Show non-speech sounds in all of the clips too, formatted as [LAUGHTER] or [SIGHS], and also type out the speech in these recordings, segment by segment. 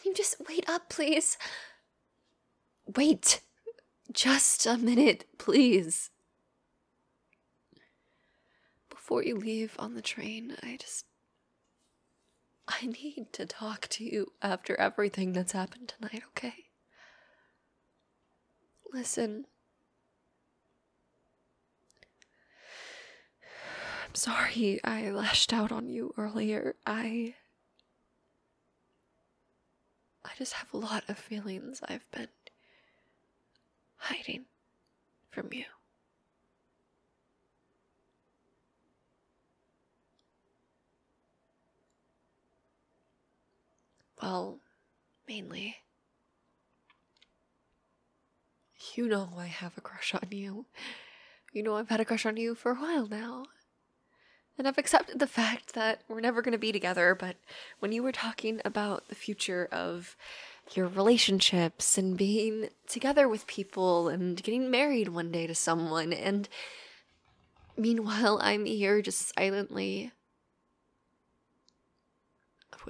Can you just wait up, please? Wait. Just a minute, please. Before you leave on the train, I just. I need to talk to you after everything that's happened tonight, okay? Listen. I'm sorry I lashed out on you earlier. I. Just have a lot of feelings I've been hiding from you. Well, mainly. You know I have a crush on you. You know I've had a crush on you for a while now. And I've accepted the fact that we're never going to be together, but when you were talking about the future of your relationships and being together with people and getting married one day to someone, and meanwhile, I'm here just silently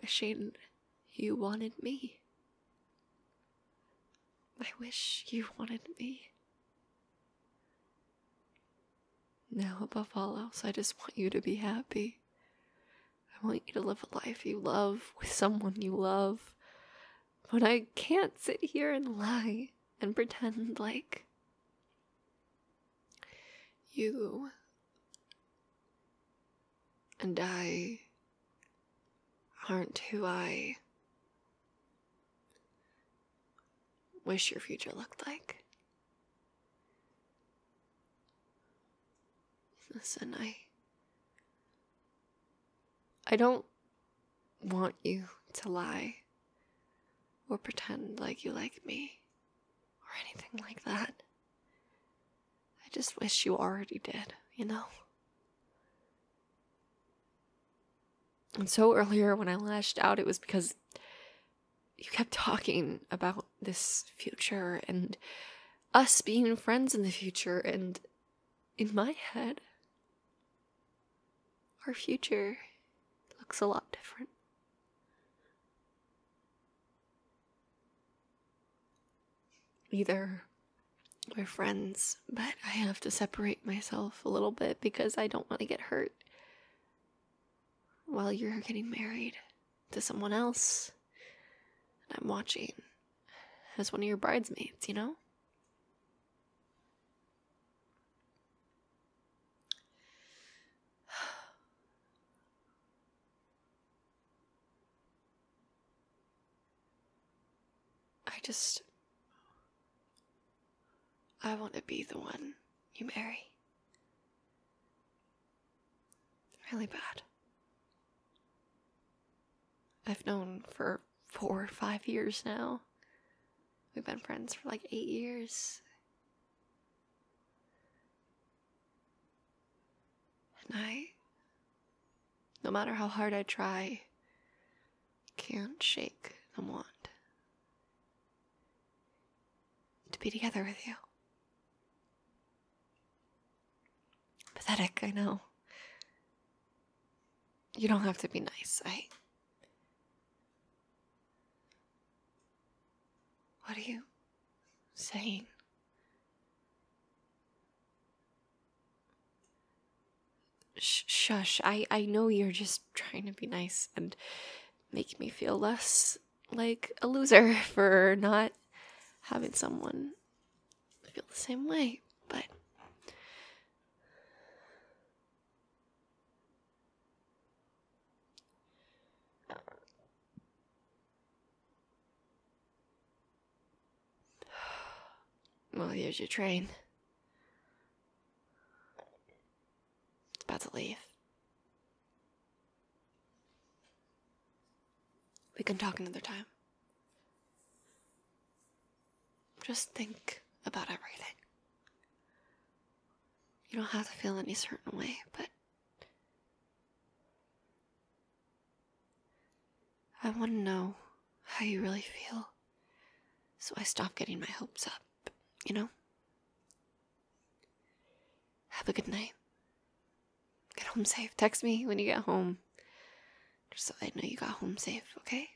wishing you wanted me. I wish you wanted me. Now, above all else, I just want you to be happy. I want you to live a life you love with someone you love. But I can't sit here and lie and pretend like you and I aren't who I wish your future looked like. Listen, I. I don't want you to lie or pretend like you like me or anything like that. I just wish you already did, you know? And so earlier when I lashed out, it was because you kept talking about this future and us being friends in the future, and in my head, our future looks a lot different. Either we're friends, but I have to separate myself a little bit because I don't want to get hurt while you're getting married to someone else. And I'm watching as one of your bridesmaids, you know? I just. I want to be the one you marry. Really bad. I've known for four or five years now. We've been friends for like eight years. And I, no matter how hard I try, can't shake the want to be together with you. Pathetic, I know. You don't have to be nice. I. What are you saying? Sh- shush. I, I know you're just trying to be nice and make me feel less like a loser [LAUGHS] for not having someone feel the same way, but. [SIGHS] Well, here's your train. It's about to leave. We can talk another time. Just think about everything. You don't have to feel any certain way, but I want to know how you really feel so I stop getting my hopes up, you know? Have a good night. Get home safe. Text me when you get home, just so I know you got home safe, okay?